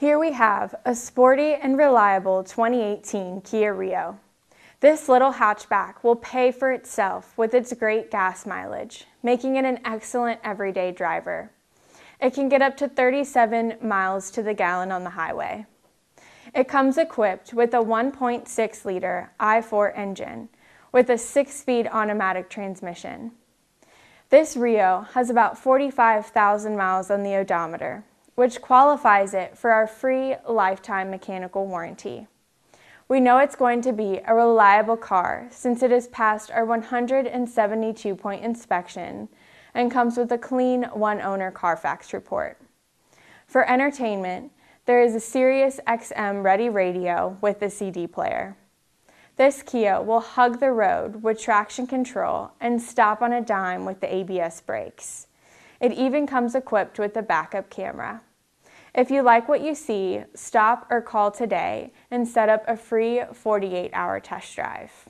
Here we have a sporty and reliable 2018 Kia Rio. This little hatchback will pay for itself with its great gas mileage, making it an excellent everyday driver. It can get up to 37 miles to the gallon on the highway. It comes equipped with a 1.6 liter i4 engine with a six speed automatic transmission. This Rio has about 45,000 miles on the odometer, which qualifies it for our free lifetime mechanical warranty. We know it's going to be a reliable car since it has passed our 172 point inspection and comes with a clean one owner Carfax report. For entertainment, there is a Sirius XM ready radio with a CD player. This Kia will hug the road with traction control and stop on a dime with the ABS brakes. It even comes equipped with a backup camera. If you like what you see, stop or call today and set up a free 48 hour test drive.